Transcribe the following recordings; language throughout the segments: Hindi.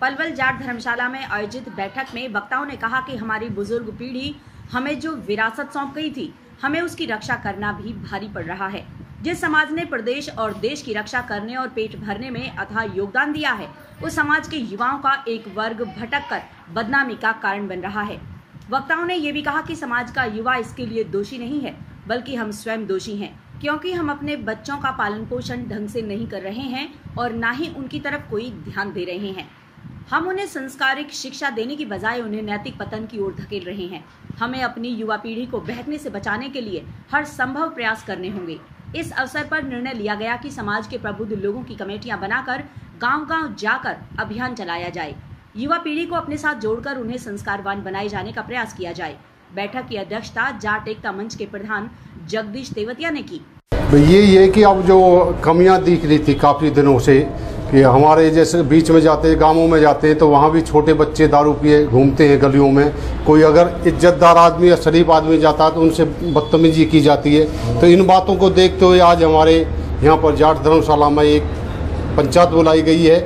पलवल जाट धर्मशाला में आयोजित बैठक में वक्ताओं ने कहा कि हमारी बुज़ुर्ग पीढ़ी हमें जो विरासत सौंप गई थी, हमें उसकी रक्षा करना भी भारी पड़ रहा है। जिस समाज ने प्रदेश और देश की रक्षा करने और पेट भरने में अथाह योगदान दिया है, उस समाज के युवाओं का एक वर्ग भटक कर बदनामी का कारण बन रहा है। वक्ताओं ने ये भी कहा कि समाज का युवा इसके लिए दोषी नहीं है, बल्कि हम स्वयं दोषी हैं, क्योंकि हम अपने बच्चों का पालन पोषण ढंग से नहीं कर रहे हैं और ना ही उनकी तरफ़ कोई ध्यान दे रहे हैं। हम उन्हें संस्कारिक शिक्षा देने की बजाय उन्हें नैतिक पतन की ओर धकेल रहे हैं। हमें अपनी युवा पीढ़ी को बहकने से बचाने के लिए हर संभव प्रयास करने होंगे। इस अवसर पर निर्णय लिया गया कि समाज के प्रबुद्ध लोगों की कमेटियाँ बनाकर गांव-गांव जाकर अभियान चलाया जाए। युवा पीढ़ी को अपने साथ जोड़कर उन्हें संस्कारवान बनाए जाने का प्रयास किया जाए। बैठक की अध्यक्षता जाट एकता मंच के प्रधान जगदीश तेवतिया ने की। ये ये कि अब जो कमियाँ दिख रही थी काफ़ी दिनों से, कि हमारे जैसे बीच में जाते हैं गाँवों में जाते हैं तो वहाँ भी छोटे बच्चे दारू पिए, घूमते हैं गलियों में। कोई अगर इज्जतदार आदमी या शरीफ आदमी जाता है तो उनसे बदतमीजी की जाती है। तो इन बातों को देखते हुए आज हमारे यहाँ पर जाट धर्मशाला में एक पंचायत बुलाई गई है,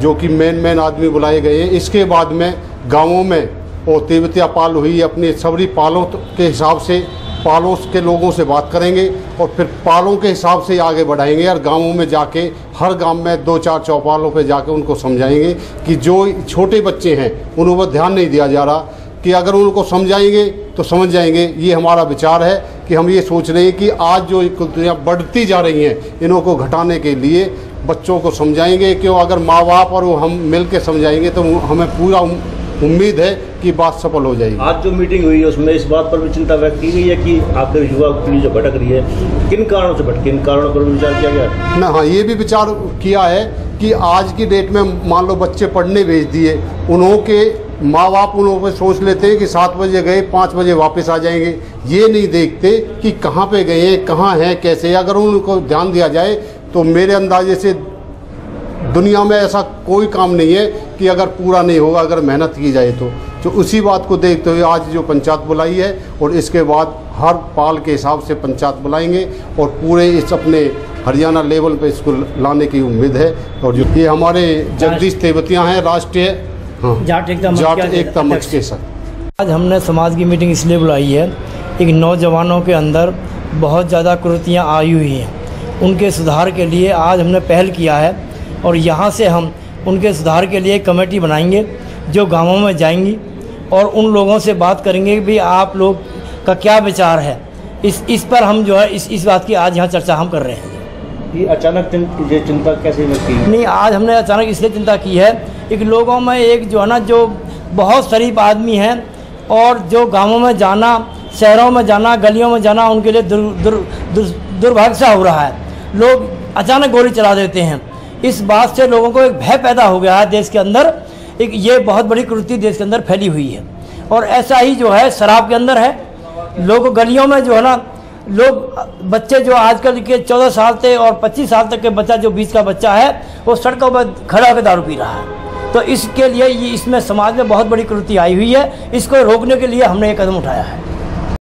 जो कि मेन मेन आदमी बुलाए गए हैं। इसके बाद में गाँवों में और तिब्बतिया पाल हुई, अपने सबरी पालों के हिसाब से, पालों के लोगों से बात करेंगे। और फिर पालों के हिसाब से आगे बढ़ाएँगे और गाँवों में जाके, हर गाँव में दो चार चौपालों पे जाके उनको समझाएँगे कि जो छोटे बच्चे हैं उन पर ध्यान नहीं दिया जा रहा कि अगर उनको समझाएँगे तो समझ जाएँगे। ये हमारा विचार है कि हम ये सोच रहे हैं कि आज जो कुतियाँ बढ़ती जा रही हैं, इन्हों को घटाने के लिए बच्चों को समझाएँगे। क्यों? अगर माँ बाप और वो हम मिल के समझाएँगे तो हमें पूरा उम्मीद है कि बात सफल हो जाएगी। आज जो मीटिंग हुई है उसमें इस बात पर भी चिंता व्यक्त की गई है कि आपके युवा पीढ़ी जो भटक रही है किन कारणों से भटक किन कारणों पर विचार किया गया? ना हाँ ये भी विचार किया है कि आज की डेट में मान लो बच्चे पढ़ने भेज दिए उन्हों के माँ बाप उन पर सोच लेते हैं कि सात बजे गए पाँच बजे वापस आ जाएँगे। ये नहीं देखते कि कहाँ पे गए हैं कहाँ हैं कैसे अगर उनको ध्यान दिया जाए तो मेरे अंदाजे से दुनिया में ऐसा कोई काम नहीं है कि अगर पूरा नहीं होगा अगर मेहनत की जाए तो। तो उसी बात को देखते हुए आज जो पंचायत बुलाई है और इसके बाद हर पाल के हिसाब से पंचायत बुलाएँगे और पूरे इस अपने हरियाणा लेवल पे इसको लाने की उम्मीद है। और जो ये हमारे जगदीश तेवतिया हैं राष्ट्रीय हाँ। जाट एकता मंच। के साथ आज हमने समाज की मीटिंग इसलिए बुलाई है कि नौजवानों के अंदर बहुत ज़्यादा कुरीतियाँ आई हुई हैं। उनके सुधार के लिए आज हमने पहल किया है और यहाँ से हम उनके सुधार के लिए एक कमेटी बनाएँगे जो गाँवों में जाएँगी और उन लोगों से बात करेंगे कि भी आप लोग का क्या विचार है। इस इस पर हम जो है इस इस बात की आज यहाँ चर्चा हम कर रहे हैं। ये अचानक ये चिंता कैसे की नहीं आज हमने अचानक इसलिए चिंता की है कि लोगों में एक जो है ना जो बहुत शरीफ आदमी हैं और जो गाँवों में जाना शहरों में जाना गलियों में जाना उनके लिए दुर्भाग्य दुर, दुर, दुर, दुर्भाग्य हो रहा है। लोग अचानक गोली चला देते हैं। इस बात से लोगों को एक भय पैदा हो गया है। देश के अंदर एक ये बहुत बड़ी कुरीति देश के अंदर फैली हुई है। और ऐसा ही जो है, शराब के अंदर है। लोग गलियों में जो है ना, लोग, बच्चे जो आजकल के चौदह साल से और पच्चीस साल तक के बच्चा, जो बीच का बच्चा है, वो सड़कों पर खड़ा होकर दारू पी रहा है। तो इसके लिए इसमें समाज में बहुत बड़ी कुरीति आई हुई है। इसको रोकने के लिए हमने ये कदम उठाया है।